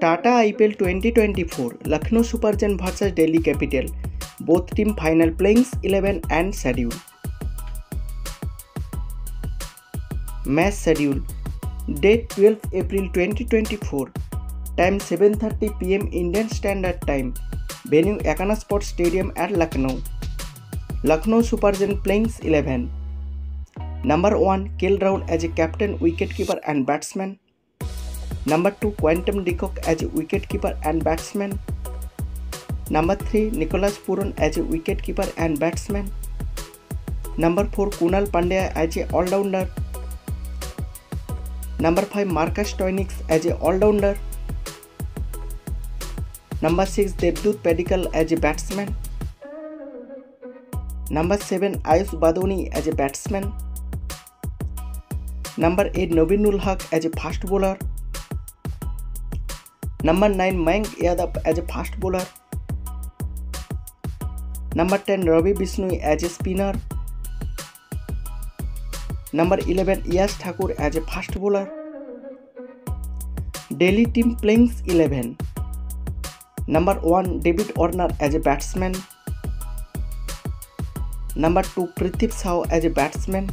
Tata IPL 2024 Lucknow super giants versus Delhi capital both team final playings 11 and schedule match schedule date 12 April 2024 time 7:30 PM Indian standard time venue Ekana sport stadium at Lucknow Lucknow super giants playings 11 number one KL Rahul as a captain wicket keeper and batsman Number 2 Quinton de Kock as a wicketkeeper and batsman. Number 3 Nicholas Pooran as a wicketkeeper and batsman. Number 4 Kunal Pandya as a all-rounder. Number 5 Marcus Stoinis as a all-rounder. Number 6 Devdutt Padikkal as a batsman. Number 7 Ayush Badoni as a batsman. Number 8 Nobinul Haq as a fast bowler. Number 9 Mayank Yadav as a fast bowler. Number 10 Ravi Bishnoi as a spinner. Number 11 Yash Thakur as a fast bowler. Delhi team playing 11. Number 1 David Warner as a batsman. Number 2 Prithvi Shaw as a batsman.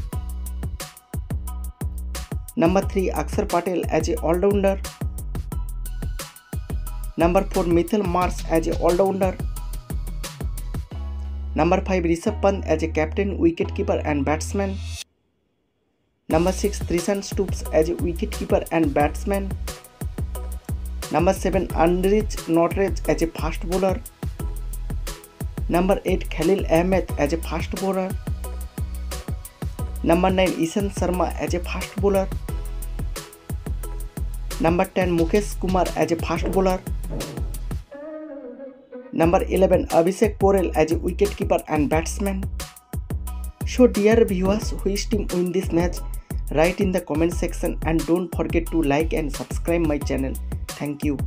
Number 3 Akshar Patel as a all-rounder. Number 4 Mitchell Marsh as a all-rounder. Number 5 Rishabh Pant as a captain, wicketkeeper and batsman. Number 6 Trishan Stoops as a wicketkeeper and batsman. Number 7 Andrej Nortje as a fast bowler. Number 8 Khalil Ahmed as a fast bowler. Number 9 Ishant Sharma as a fast bowler. Number 10 Mukesh Kumar as a fast bowler. Number 11 Abhishek Porel as a wicketkeeper and batsman. So dear viewers, which team win this match? Write in the comment section and don't forget to like and subscribe my channel. Thank you.